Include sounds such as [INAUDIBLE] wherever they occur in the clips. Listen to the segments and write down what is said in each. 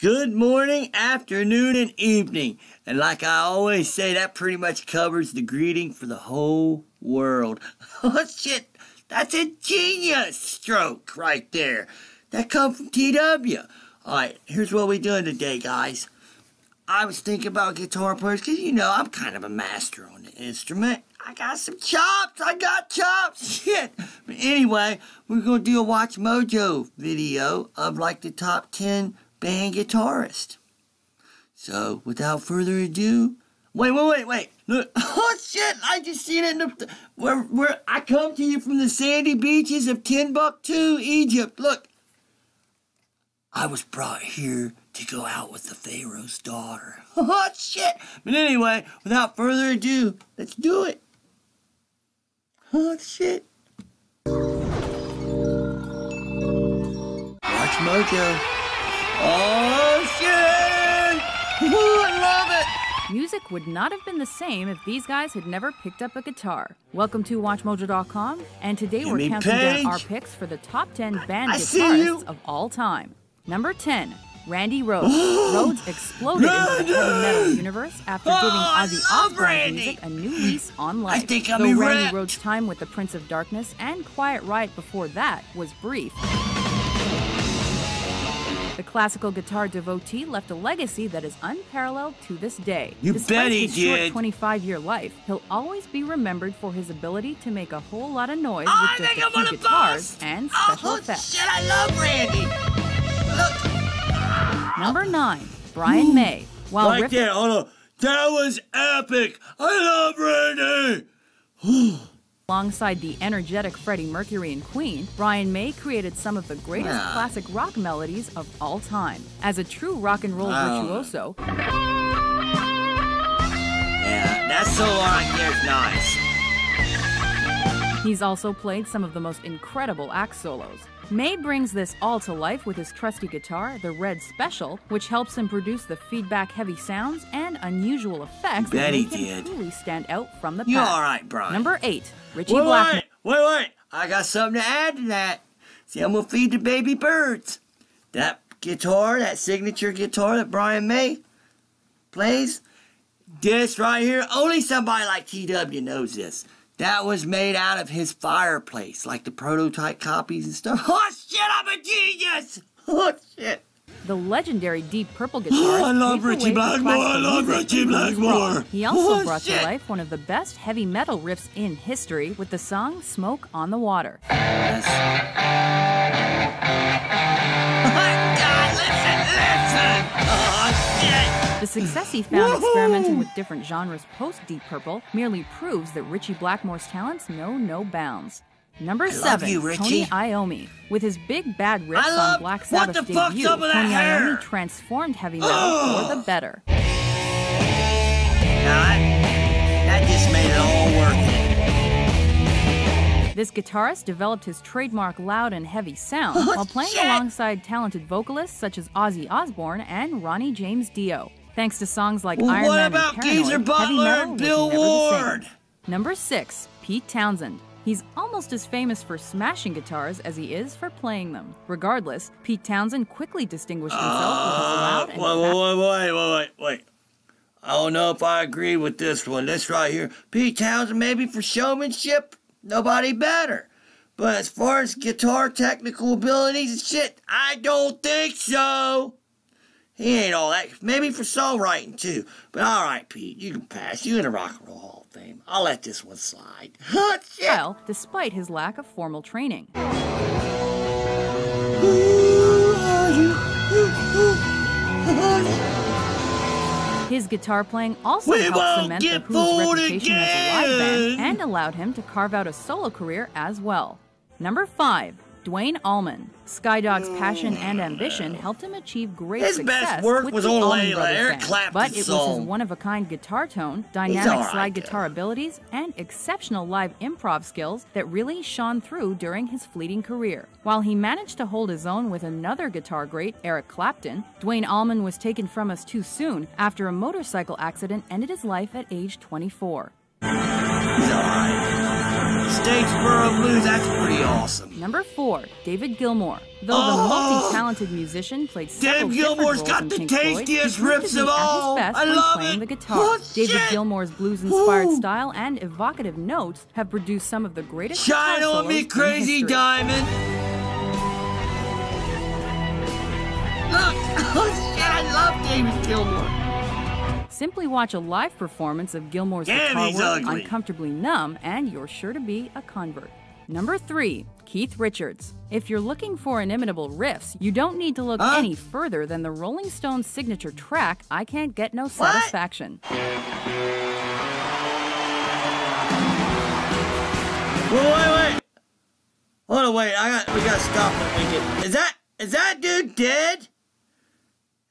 Good morning, afternoon, and evening. And like I always say, that pretty much covers the greeting for the whole world. [LAUGHS] Oh shit, that's a genius stroke right there. That come from TW. Alright, here's what we're doing today, guys. I was thinking about guitar players because, you know, I'm kind of a master on the instrument. I got some chops. I got chops. [LAUGHS] Shit. But anyway, we're going to do a Watch Mojo video of like the top 10 band guitarist. So, without further ado, wait, wait, wait, wait. Look, [LAUGHS] oh shit! I just seen it in the where where I come to you from the sandy beaches of Timbuktu, Egypt. Look, I was brought here to go out with the Pharaoh's daughter. [LAUGHS] Oh shit! But anyway, without further ado, let's do it. [LAUGHS] Oh shit! Watch Mojo. Oh shit! I love it! Music would not have been the same if these guys had never picked up a guitar. Welcome to WatchMojo.com, and today we're counting Page. down our picks for the top 10 band I guitarists of all time. Number 10, Randy Rhoads. [GASPS] Rhoads exploded into the heavy metal universe after Oh, giving I Ozzy Randy. music a new lease on life. think I'm Though Randy. Rhoads' time with the Prince of Darkness and Quiet Riot before that was brief. The classical guitar devotee left a legacy that is unparalleled to this day. You Despite bet he his short did. 25 year life, he'll always be remembered for his ability to make a whole lot of noise I with just a few guitars bust. and ah, special oh effects. shit! I love Randy. Look. Number 9, Brian May. While Like riff- that, hold on. That was epic. I love Randy. Alongside the energetic Freddie Mercury and Queen, Brian May created some of the greatest Ah. classic rock melodies of all time. As a true rock and roll virtuoso, Yeah, that solo right there is nice. he's also played some of the most incredible axe solos. May brings this all to life with his trusty guitar, the Red Special, which helps him produce the feedback heavy sounds and unusual effects Bet that he make him did. truly stand out from the You pack. all right, Brian? Number 8, Ritchie Wait, Blackmore. wait, wait, wait. I got something to add to that. See, I'm gonna feed the baby birds. That guitar, that signature guitar that Brian May plays, this right here, only somebody like TW knows this. That was made out of his fireplace, like the prototype copies and stuff. [LAUGHS] Oh shit, I'm a genius! Oh shit. The legendary Deep Purple [GASPS] guitarist. I love Ritchie Blackmore, I love Ritchie Blackmore. He also Oh, brought shit. to life one of the best heavy metal riffs in history with the song "Smoke on the Water." Yes. Success he found experimenting with different genres post Deep Purple merely proves that Ritchie Blackmore's talents know no bounds. Number seven, you, Tony Iommi. With his big bad riffs love- on Black what Sabbath's the fuck's debut, up with Tony? Iommi transformed heavy metal for the better. Now, that, that just made it all worth it. This guitarist developed his trademark loud and heavy sound Oh, while playing shit! alongside talented vocalists such as Ozzy Osbourne and Ronnie James Dio. Thanks to songs like Well, Iron what Man about and Paranoid, Geezer Butler and Bill never the same. Ward? Number 6, Pete Townshend. He's almost as famous for smashing guitars as he is for playing them. Regardless, Pete Townshend quickly distinguished himself with his ah, loud and Wait, wait, wait, wait, wait, wait. I don't know if I agree with this one. This right here. Pete Townshend, maybe for showmanship, nobody better. But as far as guitar technical abilities and shit, I don't think so. He ain't all that. Maybe for songwriting too. But all right, Pete, you can pass. You in the Rock and Roll Hall of Fame. I'll let this one slide. [LAUGHS] Shit. despite his lack of formal training. His guitar playing also We helped cement the Who's fooled reputation as a live band and allowed him to carve out a solo career as well. Number 5. Duane Allman. Skydog's mm. passion and ambition helped him achieve great His best success work with was the on Layla, Eric. Clapton's But it was his one-of-a-kind guitar tone, dynamic right, slide though. guitar abilities, and exceptional live improv skills that really shone through during his fleeting career. While he managed to hold his own with another guitar great, Eric Clapton, Duane Allman was taken from us too soon after a motorcycle accident ended his life at age 24. He's all right. Statesboro Blues. That's pretty awesome. Number four, David Gilmour. Though Oh! the multi-talented musician played several Dave Gilmour's got the Pink Floyd, tastiest proved riffs of all. I love playing it. the guitar. Oh, David. Gilmour's blues-inspired style and evocative notes have produced some of the greatest Shine on me, crazy diamond. Look, [LAUGHS] oh shit, I love David Gilmour. Simply watch a live performance of Gilmour's Damn, guitar work. Uncomfortably Numb, and you're sure to be a convert. Number three, Keith Richards. If you're looking for inimitable riffs, you don't need to look Huh? any further than the Rolling Stones' signature track, I Can't Get No Satisfaction. What? Wait, wait, wait. Hold on, wait. I got. We gotta stop. We get. Is that? Is that dude dead?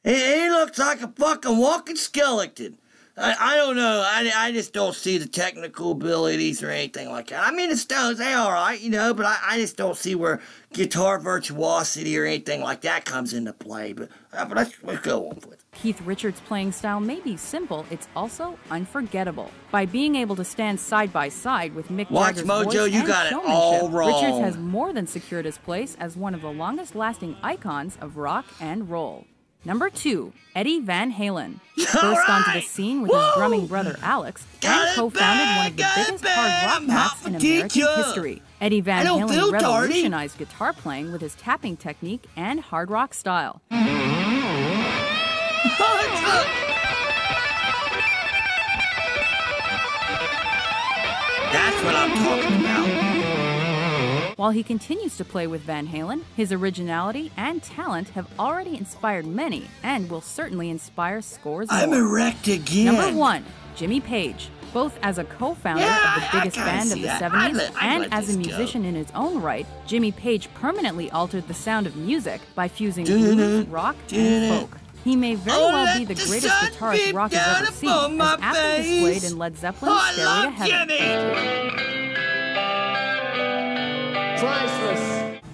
He, he looks like a fucking walking skeleton. I, I don't know. I, I just don't see the technical abilities or anything like that. I mean, the Stones, they all right, you know, but I, I just don't see where guitar virtuosity or anything like that comes into play. But, uh, but let's, let's go on with it. Keith Richards' playing style may be simple, it's also unforgettable. By being able to stand side by side with Mick Watch Jagger's Mojo, voice you and got showmanship, all Richards has more than secured his place as one of the longest-lasting icons of rock and roll. Number two, Eddie Van Halen. [LAUGHS] Burst onto the scene with his drumming brother Alex Got and co-founded one of the got biggest hard rock acts in American teacher. history. Eddie Van Halen revolutionized guitar playing with his tapping technique and hard rock style. That's what I'm talking about. While he continues to play with Van Halen, his originality and talent have already inspired many and will certainly inspire scores I'm more. erect again. Number one, Jimmy Page. Both as a co-founder Yeah, of the biggest band of the that. 70s I'd let- and as a this go. musician in his own right, Jimmy Page permanently altered the sound of music by fusing blues, rock, and folk. He may very Oh, well be the the greatest guitarist rock has ever seen, as aptly displayed in Led Zeppelin's Oh, Stairway to Heaven. Jimmy.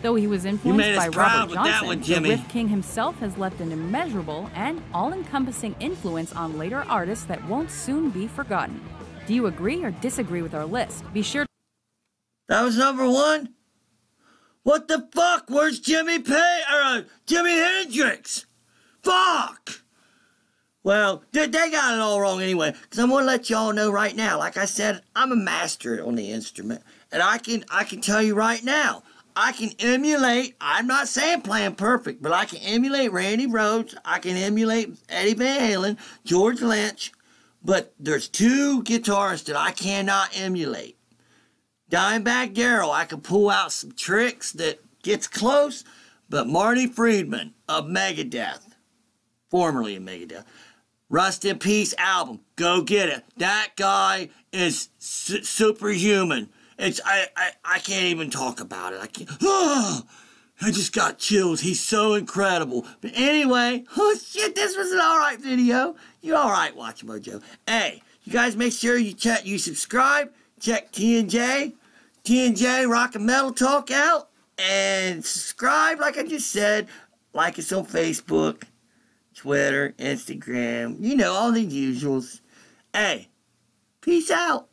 Though he was influenced by Robert Johnson, one, the. Riff King himself has left an immeasurable and all-encompassing influence on later artists that won't soon be forgotten. Do you agree or disagree with our list? Be sure That was number one. What the fuck? Where's Jimmy Pay or uh, Jimi Hendrix? Fuck. Well, they, they got it all wrong anyway. Cause I'm gonna let y'all know right now. Like I said, I'm a master on the instrument, and I can I can tell you right now. I can emulate. I'm not saying playing perfect, but I can emulate Randy Rhoads. I can emulate Eddie Van Halen, George Lynch. But there's two guitarists that I cannot emulate. Dimebag Darrell, I can pull out some tricks that gets close, but Marty Friedman of Megadeth, formerly of Megadeth, Rust in Peace album, go get it. That guy is su- superhuman. It's I, I I can't even talk about it. I can't. Ah, I just got chills. He's so incredible. But anyway, [LAUGHS] oh shit, this was an alright video. You alright, Watch Mojo. Hey, you guys make sure you check, you subscribe, check TNJ, TNJ Rock and Metal Talk out, and subscribe, like I just said. Like us on Facebook, Twitter, Instagram, you know, all the usuals. Hey, peace out.